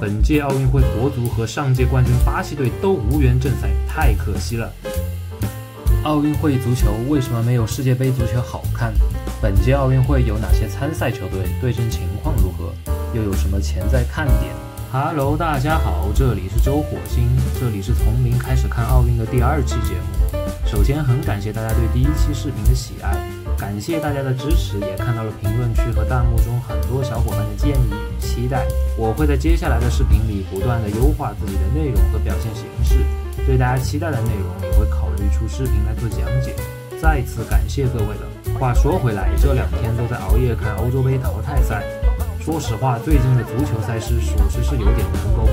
本届奥运会国足和上届冠军巴西队都无缘正赛，太可惜了。奥运会足球为什么没有世界杯足球好看？本届奥运会有哪些参赛球队？对阵情况如何？又有什么潜在看点？Hello，大家好，这里是周火星，这里是从零开始看奥运的第二期节目。首先，很感谢大家对第一期视频的喜爱，感谢大家的支持，也看到了评论区和弹幕中很多小伙伴的建议与期待。我会在接下来的视频里不断的优化自己的内容和表现形式。对大家期待的内容，也会考虑出视频来做讲解。再次感谢各位了。话说回来，这两天都在熬夜看欧洲杯淘汰赛。说实话，最近的足球赛事属实是有点难攻，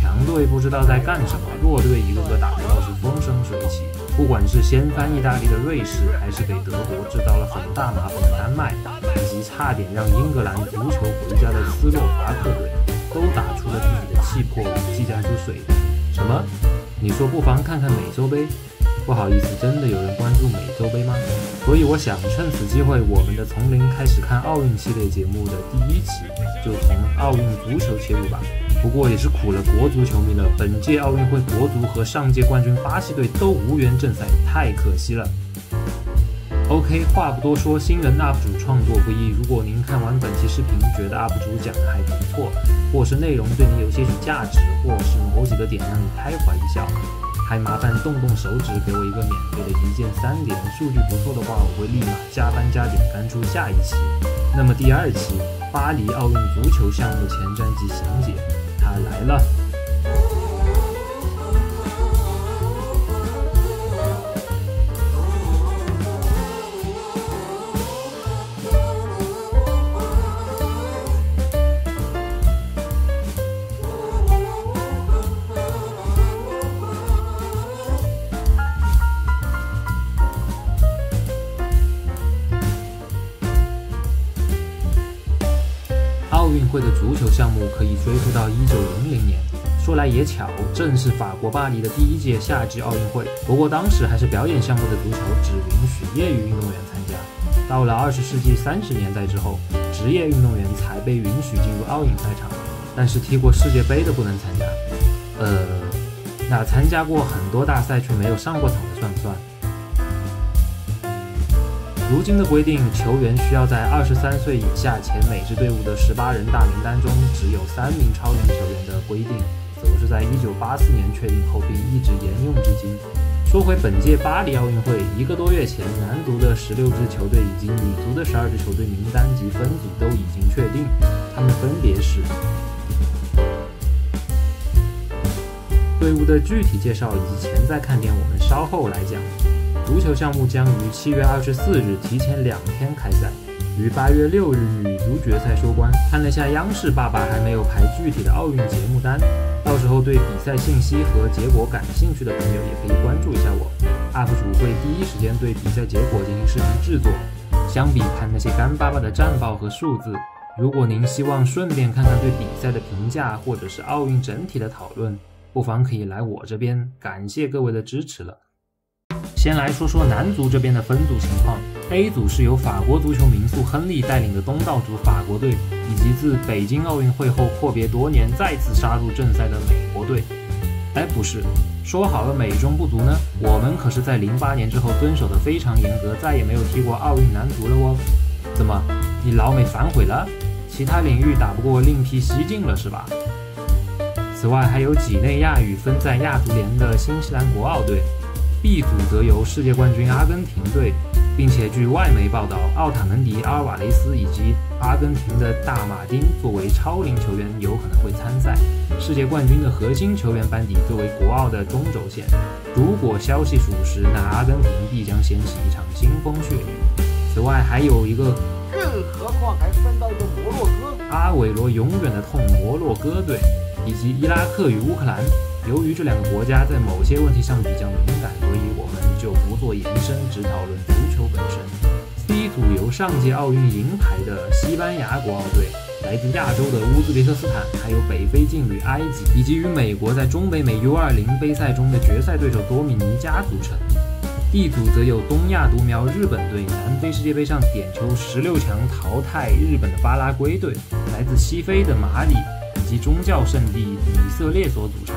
强队不知道在干什么，弱队一个个打的倒是风生水起。不管是掀翻意大利的瑞士，还是给德国制造了很大麻烦的丹麦，以及差点让英格兰足球回家的斯洛伐克队，都打出了自己的气魄与技战术水平。什么？你说不妨看看美洲杯？不好意思，真的有人关注美洲杯吗？所以我想趁此机会，我们的从零开始看奥运系列节目的第一期，就从奥运足球切入吧。不过也是苦了国足球迷了，本届奥运会国足和上届冠军巴西队都无缘正赛，太可惜了。OK，话不多说，新人 UP 主创作不易。如果您看完本期视频觉得 UP 主讲的还不错，或是内容对你有些许价值，或是某几个点让你开怀一笑，还麻烦动动手指给我一个免费的一键三连。数据不错的话，我会立马加班加点干出下一期。那么第二期巴黎奥运足球项目前瞻及详解，来了。奥运会的足球项目可以追溯到，也巧，正是法国巴黎的第一届夏季奥运会。不过当时还是表演项目的足球，只允许业余运动员参加。到了二十世纪三十年代之后，职业运动员才被允许进入奥运赛场，但是踢过世界杯的不能参加。呃，那参加过很多大赛却没有上过场的算不算？如今的规定，球员需要在二十三岁以下且每支队伍的十八人大名单中只有三名超龄球员的规定，则是在一九八四年确定后并一直沿用至今。说回本届巴黎奥运会，一个多月前，男足的十六支球队以及女足的十二支球队名单及分组都已经确定，他们分别是。队伍的具体介绍以及潜在看点，我们稍后来讲。足球项目将于七月二十四日提前两天开赛，于八月六日女足决赛收官。看了下央视爸爸还没有排具体的奥运节目单，到时候对比赛信息和结果感兴趣的朋友也可以关注一下我，UP 主会第一时间对比赛结果进行视频制作。相比看那些干巴巴的战报和数字，如果您希望顺便看看对比赛的评价或者是奥运整体的讨论，不妨可以来我这边。感谢各位的支持了。先来说说男足这边的分组情况。A 组是由法国足球名宿亨利带领的东道主法国队，以及自北京奥运会后阔别多年再次杀入正赛的美国队。哎，不是，说好了美中不足呢？我们可是在零八年之后遵守的非常严格，再也没有踢过奥运男足了哦。怎么，你老美反悔了？其他领域打不过，另辟蹊径了是吧？此外，还有几内亚与分在亚足联的新西兰国奥队。B 组则由世界冠军阿根廷队，并且据外媒报道，奥塔门迪、阿尔瓦雷斯以及阿根廷的大马丁作为超龄球员有可能会参赛。世界冠军的核心球员班底作为国奥的中轴线。如果消息属实，那阿根廷必将掀起一场腥风血雨。此外，还有一个，更何况还分到一个摩洛哥，阿韦罗永远的痛摩洛哥队，以及伊拉克与乌克兰。由于这两个国家在某些问题上比较敏感，所以我们就不做延伸，只讨论足球本身。C 组由上届奥运银牌的西班牙国奥队、来自亚洲的乌兹别克斯坦，还有北非劲旅埃及，以及与美国在中北美 U20 杯赛中的决赛对手多米尼加组成。D 组则有东亚独苗日本队，南非世界杯上点球十六强淘汰日本的巴拉圭队，来自西非的马里以。及宗教圣地以色列所组成。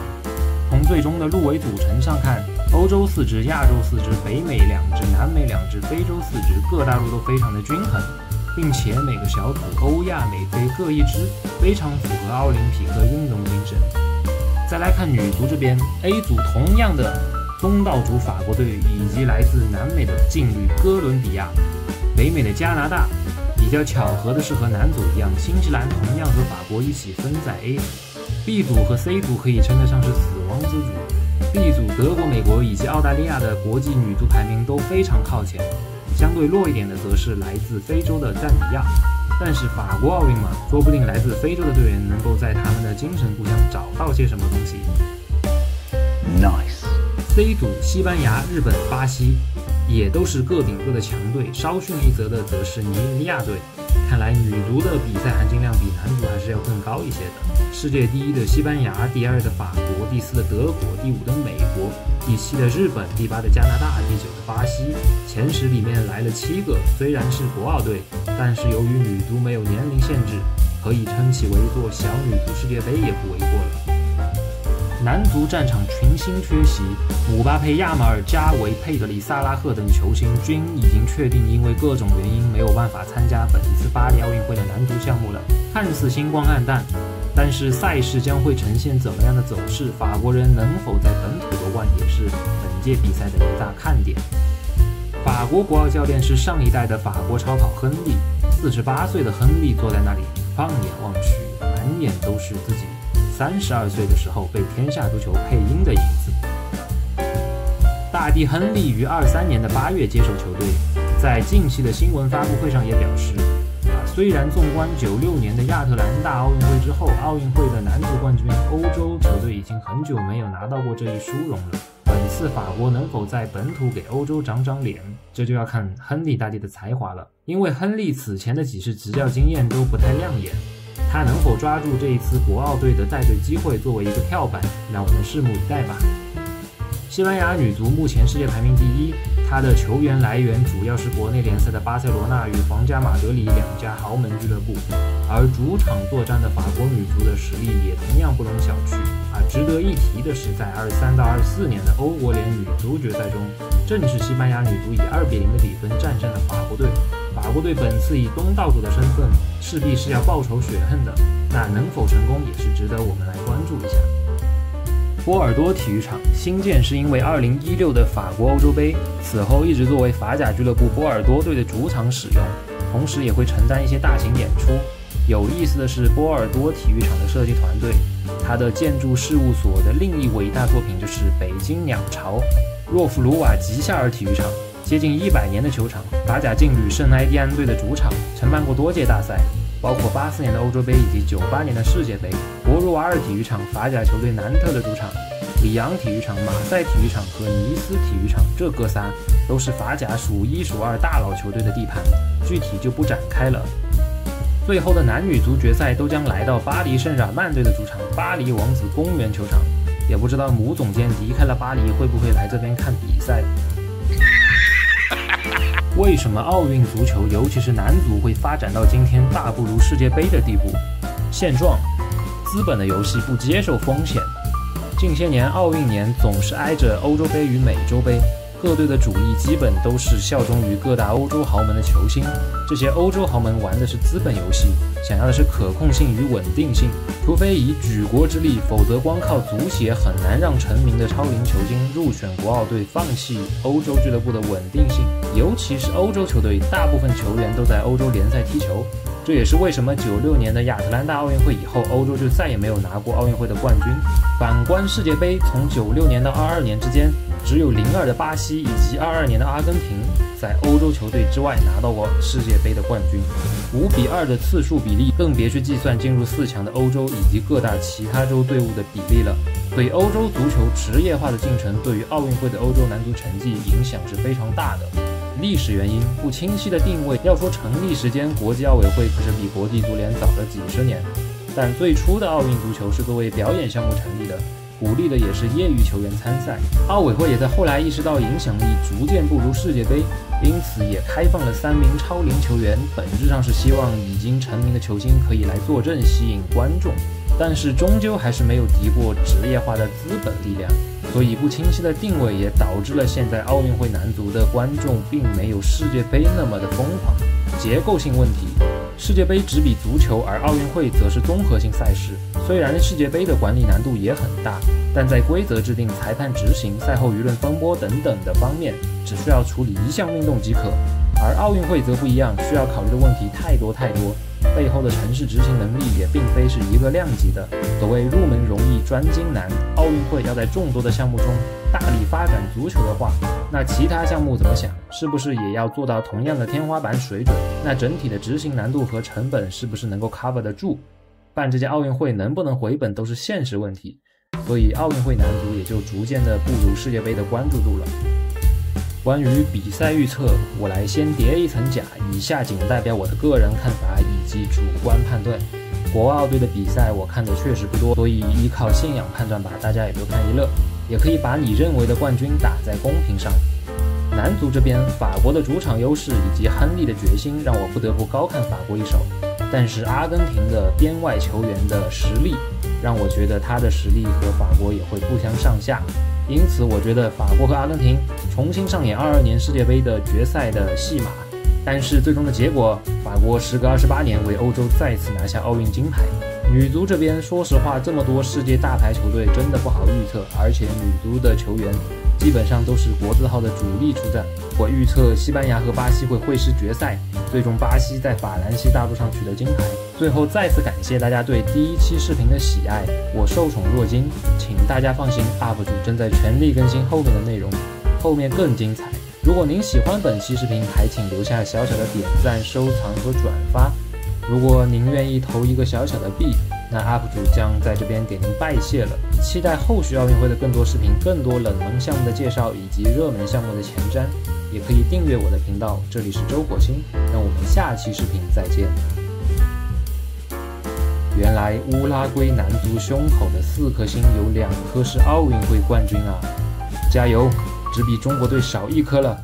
从最终的入围组成上看，欧洲四支、亚洲四支、北美两支、南美两支、非洲四支，各大陆都非常的均衡，并且每个小组欧亚美非各一支，非常符合奥林匹克运动精神。再来看女足这边，A 组同样的东道主法国队以及来自南美的劲旅哥伦比亚，北美的加拿大。比较巧合的是，和男组一样，新西兰同样和法国一起分在 A 组。B 组和 C 组可以称得上是死亡之组。B 组德国、美国以及澳大利亚的国际女足排名都非常靠前，相对弱一点的则是来自非洲的赞比亚。但是法国奥运嘛，说不定来自非洲的队员能够在他们的精神故乡找到些什么东西。Nice。C 组西班牙、日本、巴西也都是各顶各的强队，稍逊一则的则是尼日利亚队。看来女足的比赛含金量比男足还是要更高一些的。世界第一的西班牙，第二的法国，第四的德国，第五的美国，第七的日本，第八的加拿大，第九的巴西，前十里面来了七个。虽然是国奥队，但是由于女足没有年龄限制，可以称其为一座小女足世界杯也不为过了。男足战场群星缺席，姆巴佩、亚马尔、加维、佩德里、萨拉赫等球星均已经确定因为各种原因没有办法参加本次巴黎奥运会的男足项目了。看似星光黯淡，但是赛事将会呈现怎么样的走势？法国人能否在本土夺冠，也是本届比赛的一大看点。法国国奥教练是上一代的法国超跑亨利，四十八岁的亨利坐在那里，放眼望去，满眼都是自己。三十二岁的时候被天下足球配音的影子。大帝亨利于二三年的八月接手球队，在近期的新闻发布会上也表示，啊，虽然纵观九六年的亚特兰大奥运会之后，奥运会的男足冠军欧洲球队已经很久没有拿到过这一殊荣了。本次法国能否在本土给欧洲长长脸，这就要看亨利大帝的才华了。因为亨利此前的几次执教经验都不太亮眼。他能否抓住这一次国奥队的带队机会作为一个跳板，让我们拭目以待吧。西班牙女足目前世界排名第一，她的球员来源主要是国内联赛的巴塞罗那与皇家马德里两家豪门俱乐部，而主场作战的法国女足的实力也同样不容小觑。啊，值得一提的是，在二三到二四年的欧国联女足决赛中，正是西班牙女足以二比零的比分战胜了法国队。法国队本次以东道主的身份，势必是要报仇雪恨的。那能否成功，也是值得我们来关注一下。波尔多体育场新建是因为2016的法国欧洲杯，此后一直作为法甲俱乐部波尔多队的主场使用，同时也会承担一些大型演出。有意思的是，波尔多体育场的设计团队，它的建筑事务所的另一伟大作品就是北京鸟巢若弗鲁瓦吉夏尔体育场。接近一百年的球场，法甲劲旅圣埃蒂安队的主场，承办过多届大赛，包括八四年的欧洲杯以及九八年的世界杯。博茹瓦尔体育场，法甲球队南特的主场；里昂体育场、马赛体育场和尼斯体育场，这哥仨都是法甲数一数二大佬球队的地盘，具体就不展开了。最后的男女足决赛都将来到巴黎圣日耳曼队的主场——巴黎王子公园球场，也不知道母总监离开了巴黎会不会来这边看比赛。为什么奥运足球，尤其是男足，会发展到今天大不如世界杯的地步？现状：资本的游戏不接受风险。近些年，奥运年总是挨着欧洲杯与美洲杯。各队的主力基本都是效忠于各大欧洲豪门的球星，这些欧洲豪门玩的是资本游戏，想要的是可控性与稳定性。除非以举国之力，否则光靠足协很难让成名的超龄球星入选国奥队，放弃欧洲俱乐部的稳定性。尤其是欧洲球队，大部分球员都在欧洲联赛踢球，这也是为什么九六年的亚特兰大奥运会以后，欧洲就再也没有拿过奥运会的冠军。反观世界杯，从九六年到二二年之间。只有零二的巴西以及二二年的阿根廷在欧洲球队之外拿到过世界杯的冠军，五比二的次数比例更别去计算进入四强的欧洲以及各大其他洲队伍的比例了。所以，欧洲足球职业化的进程对于奥运会的欧洲男足成绩影响是非常大的。历史原因不清晰的定位，要说成立时间，国际奥委会可是比国际足联早了几十年。但最初的奥运足球是作为表演项目成立的。鼓励的也是业余球员参赛，奥委会也在后来意识到影响力逐渐不如世界杯，因此也开放了三名超龄球员，本质上是希望已经成名的球星可以来坐镇，吸引观众。但是终究还是没有敌过职业化的资本力量。所以不清晰的定位也导致了现在奥运会男足的观众并没有世界杯那么的疯狂。结构性问题，世界杯只比足球，而奥运会则是综合性赛事。虽然世界杯的管理难度也很大，但在规则制定、裁判执行、赛后舆论风波等等的方面，只需要处理一项运动即可。而奥运会则不一样，需要考虑的问题太多太多。背后的城市执行能力也并非是一个量级的。所谓入门容易专精难，奥运会要在众多的项目中大力发展足球的话，那其他项目怎么想？是不是也要做到同样的天花板水准？那整体的执行难度和成本是不是能够 cover 得住？办这届奥运会能不能回本都是现实问题。所以奥运会男足也就逐渐的不如世界杯的关注度了。关于比赛预测，我来先叠一层甲，以下仅代表我的个人看法以及主观判断。国奥队的比赛我看的确实不多，所以依靠信仰判断吧，大家也就看一乐。也可以把你认为的冠军打在公屏上。男足这边，法国的主场优势以及亨利的决心，让我不得不高看法国一手。但是阿根廷的边外球员的实力，让我觉得他的实力和法国也会不相上下。因此，我觉得法国和阿根廷重新上演二二年世界杯的决赛的戏码，但是最终的结果，法国时隔二十八年为欧洲再次拿下奥运金牌。女足这边，说实话，这么多世界大牌球队真的不好预测，而且女足的球员。基本上都是国字号的主力出战。我预测西班牙和巴西会会师决赛，最终巴西在法兰西大陆上取得金牌。最后再次感谢大家对第一期视频的喜爱，我受宠若惊，请大家放心，UP 主正在全力更新后面的内容，后面更精彩。如果您喜欢本期视频，还请留下小小的点赞、收藏和转发。如果您愿意投一个小小的币。那 UP 主将在这边给您拜谢了，期待后续奥运会的更多视频，更多冷门项目的介绍以及热门项目的前瞻，也可以订阅我的频道。这里是周火星，让我们下期视频再见。原来乌拉圭男足胸口的四颗星有两颗是奥运会冠军啊！加油，只比中国队少一颗了。